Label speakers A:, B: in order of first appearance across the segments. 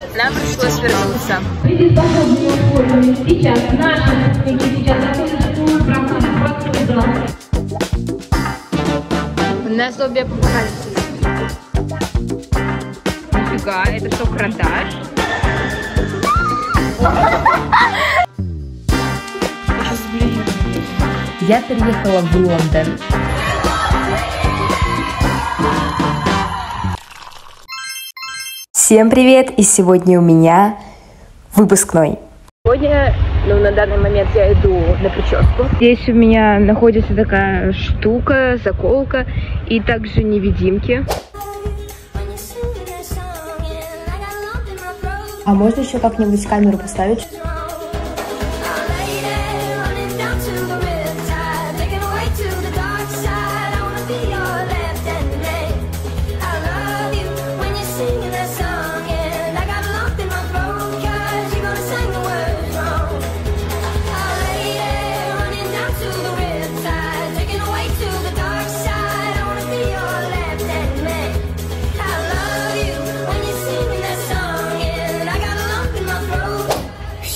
A: Нам пришлось вернуться.
B: Сейчас наши сейчас.
A: У нас лобби апокалипсис. Нифига, это что, карандаш?
C: Я переехала в Лондон. Всем привет! И сегодня у меня выпускной.
A: Сегодня, ну, на данный момент я иду на прическу. Здесь у меня находится такая штука, заколка и также невидимки.
C: А можно еще как-нибудь камеру поставить?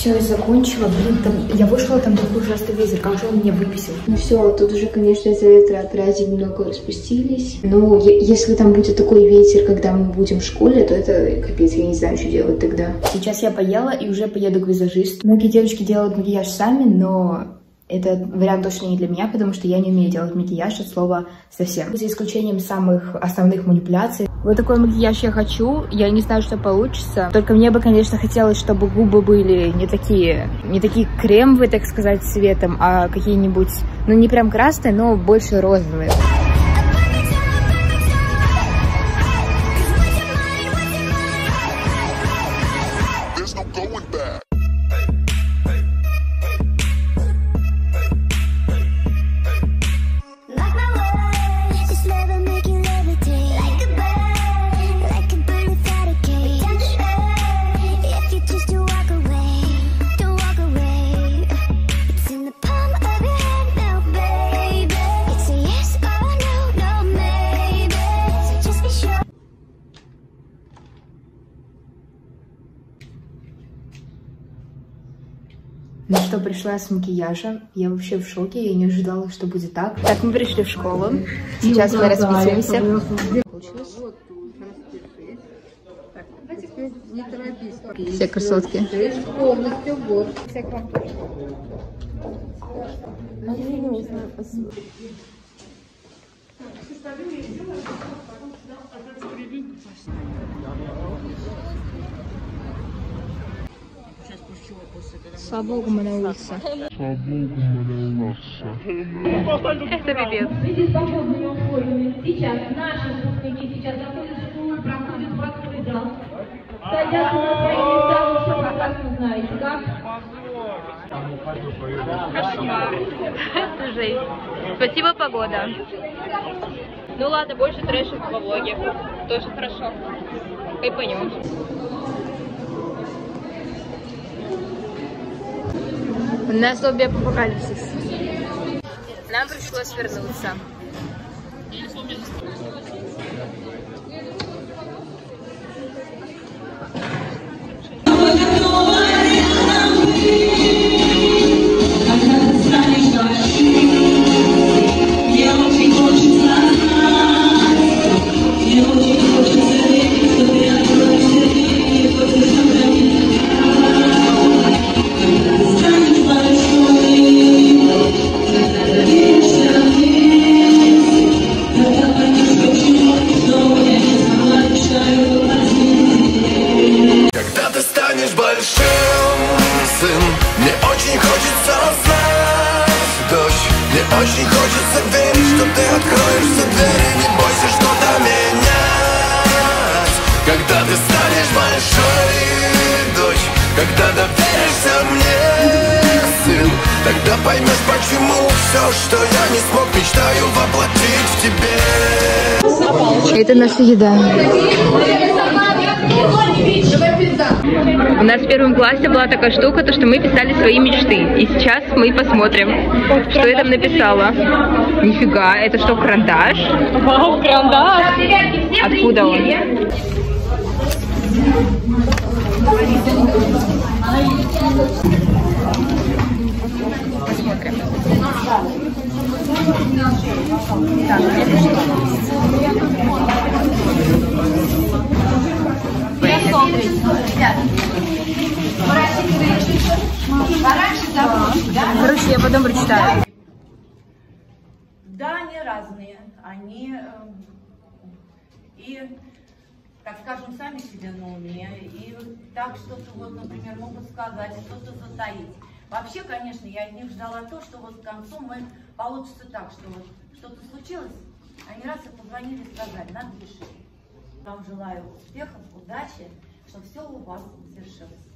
C: Все, я закончила. Блин, там, я вышла, там такой ужасный ветер. Как же он меня выписал?
D: Ну все, тут уже, конечно, из-за ветра отряди немного спустились. Но е- если там будет такой ветер, когда мы будем в школе, то это капец, я не знаю, что делать тогда.
C: Сейчас я поела и уже поеду к визажисту. Многие девочки делают макияж сами, но это вариант точно не для меня, потому что я не умею делать макияж от слова совсем. За исключением самых основных манипуляций. Вот такой макияж я хочу. Я не знаю, что получится. Только мне бы, конечно, хотелось, чтобы губы были не такие, не такие кремовые, так сказать, цветом, а какие-нибудь, ну не прям красные, но больше розовые. Ну что, пришла с макияжем. Я вообще в шоке, я не ожидала, что будет так. Так, мы пришли в школу. Сейчас мы расписываемся. Все красотки. Слава богу, мы на улице.
A: Это пипец.
B: Выйдет свободную форму. Сейчас наши выпускники сейчас заходят в школу, проходят вокруг зала. Садятся на свои места, вы все прекрасно знаете, как?
A: Кошмар. Это жесть. Спасибо, погода. Ну ладно, больше трэша во влоге. Тоже хорошо. Кайпанем. У нас лобби апокалипсис. Нам пришлось вернуться.
E: Очень хочется верить, что ты откроешь все двери. Не бойся что-то менять Когда ты станешь большой, дочь Когда доверишься мне, сын Тогда поймешь, почему все, что я не смог Мечтаю воплотить в тебе.
C: Это наша еда.
A: У нас в первом классе была такая штука, то что мы писали свои мечты. И сейчас мы посмотрим, что я там написала. Нифига, это что, карандаш? Вау, карандаш! Откуда он? Посмотрим.
C: Короче, я потом прочитаю.
F: Да, они разные. Они э, и, так скажем, сами себе на уме. И так что-то вот, например, могут сказать, что-то затаить. Вообще, конечно, я от них ждала то, что вот к концу мы получится так, что вот что-то случилось, они раз и позвонили и сказали, надо решить. Вам желаю успехов, удачи, чтобы все у вас завершилось.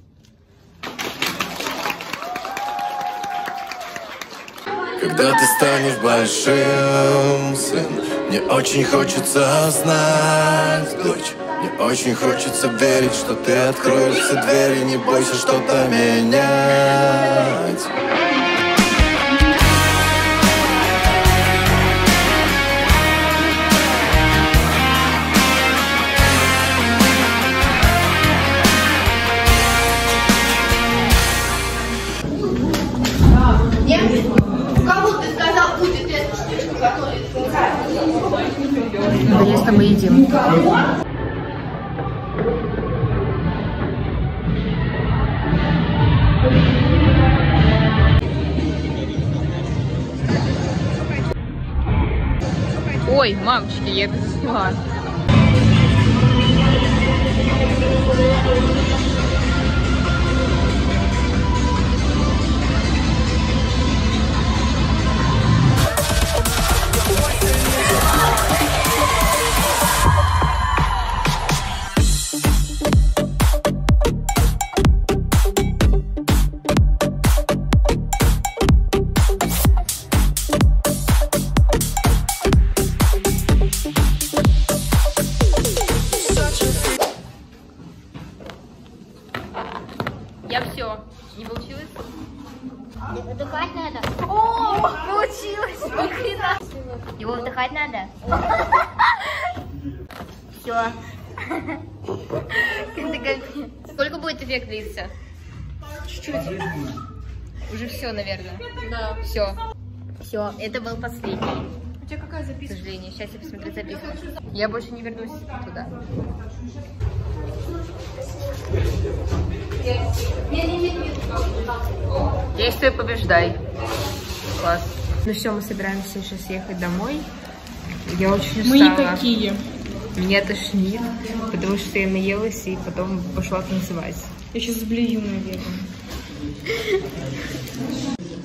E: Когда ты станешь большим, сын Мне очень хочется знать, дочь Мне очень хочется верить, что ты откроешь все двери Не бойся что-то менять
C: Наконец-то мы едим. Ой, мамочки, я это засняла.
A: Чуть-чуть. Уже все, наверное. Да. Все. Все, это был последний. У тебя какая записка? К сожалению, сейчас я посмотрю записку. Я больше не вернусь туда. Действуй, побеждай. Класс.
C: Ну все, мы собираемся сейчас ехать домой. Я очень
G: Мы не
C: устала.
G: такие.
C: Меня тошнит, потому что я наелась и потом пошла танцевать.
G: Я сейчас сблюю, наверное.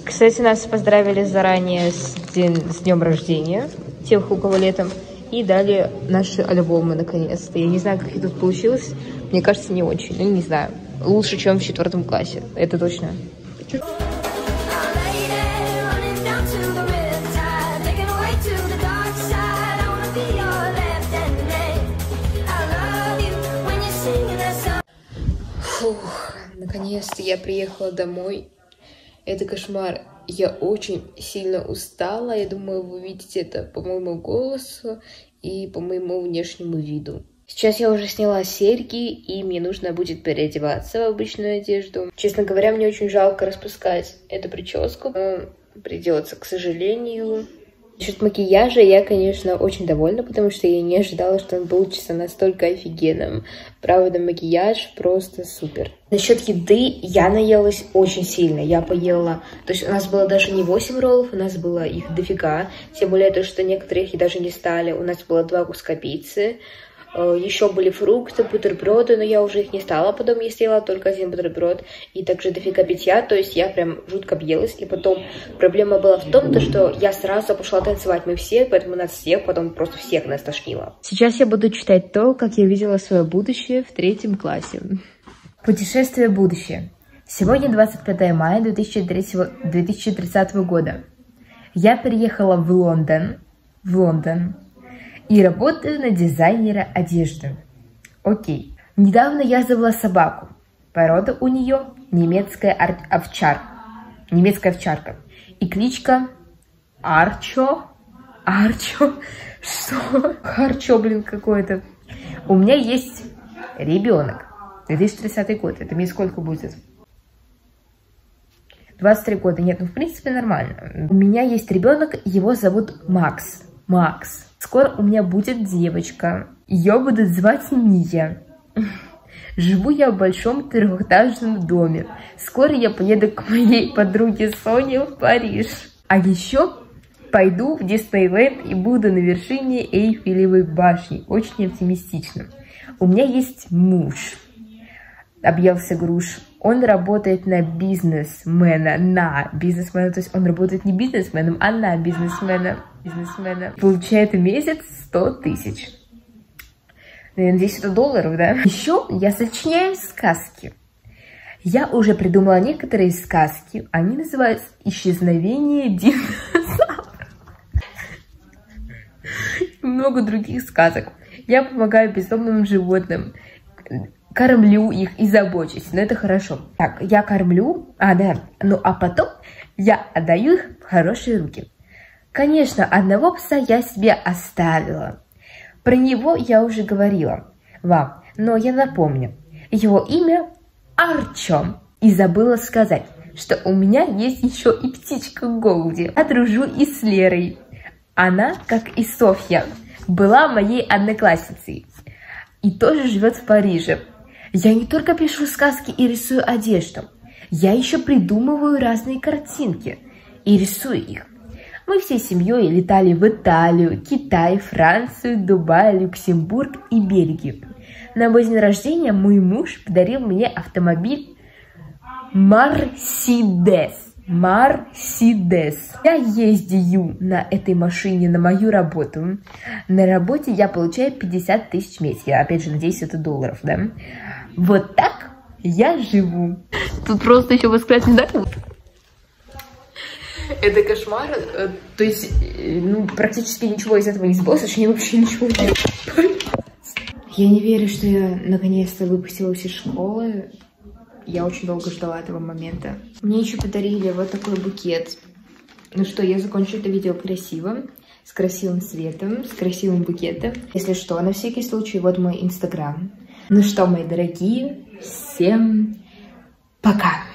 C: Кстати, нас поздравили заранее с, день, с днем рождения, тех, у кого летом, и дали наши альбомы наконец-то. Я не знаю, как это тут получилось. Мне кажется, не очень. Ну, не знаю. Лучше, чем в четвертом классе. Это точно. Фух, наконец-то я приехала домой. Это кошмар. Я очень сильно устала. Я думаю, вы видите это по моему голосу и по моему внешнему виду. Сейчас я уже сняла серьги, и мне нужно будет переодеваться в обычную одежду. Честно говоря, мне очень жалко распускать эту прическу. но Придется, к сожалению. Насчет макияжа я, конечно, очень довольна, потому что я не ожидала, что он получится настолько офигенным. Правда, макияж просто супер. Насчет еды я наелась очень сильно. Я поела... То есть у нас было даже не 8 роллов, у нас было их дофига. Тем более то, что некоторых и даже не стали. У нас было два куска пиццы. Э, Еще были фрукты, бутерброды, но я уже их не стала потом есть, съела только один бутерброд. И также дофига питья, то есть я прям жутко объелась. И потом проблема была в том, то, что я сразу пошла танцевать. Мы все, поэтому нас всех, потом просто всех нас тошнило. Сейчас я буду читать то, как я видела свое будущее в третьем классе. Путешествие в будущее. Сегодня 25 мая 2003 2030 года. Я переехала в Лондон, в Лондон, и работаю на дизайнера одежды. Окей. Недавно я завела собаку. Порода у нее немецкая ар- овчар. Немецкая овчарка. И кличка Арчо. Арчо. Что? Арчо, блин, какой-то. У меня есть ребенок. 2030 год. Это мне сколько будет? 23 года. Нет, ну в принципе нормально. У меня есть ребенок, его зовут Макс. Макс. Скоро у меня будет девочка. Ее будут звать Мия. Живу я в большом трехэтажном доме. Скоро я поеду к моей подруге Соне в Париж. А еще пойду в Диснейленд и буду на вершине Эйфелевой башни. Очень оптимистично. У меня есть муж. Объелся груш. Он работает на бизнесмена, на бизнесмена, то есть он работает не бизнесменом, а на бизнесмена, бизнесмена. Получает в месяц 100 тысяч. Я надеюсь, это долларов, да? Еще я сочиняю сказки. Я уже придумала некоторые сказки. Они называются «Исчезновение динозавра». Много других сказок. Я помогаю бездомным животным. Кормлю их и забочусь. Но это хорошо. Так, я кормлю. А, да. Ну, а потом я отдаю их в хорошие руки. Конечно, одного пса я себе оставила. Про него я уже говорила вам, но я напомню. Его имя Арчом. И забыла сказать, что у меня есть еще и птичка Голди. Я дружу и с Лерой. Она, как и Софья, была моей одноклассницей. И тоже живет в Париже. Я не только пишу сказки и рисую одежду. Я еще придумываю разные картинки и рисую их. Мы всей семьей летали в Италию, Китай, Францию, Дубай, Люксембург и Бельгию. На мой день рождения мой муж подарил мне автомобиль Мерседес. Мерседес. Я ездию на этой машине на мою работу. На работе я получаю 50 тысяч в месяц. Я опять же надеюсь, это долларов, да? Вот так я живу. Тут просто еще восклицательный знак. Это кошмар. э, То есть, э, ну, практически ничего из этого не сбылось, точнее, вообще ничего не Я не верю, что я наконец-то выпустилась из школы. Я очень долго ждала этого момента. Мне еще подарили вот такой букет. Ну что, я закончу это видео красиво, с красивым цветом, с красивым букетом. Если что, на всякий случай, вот мой инстаграм. Ну что, мои дорогие, всем пока!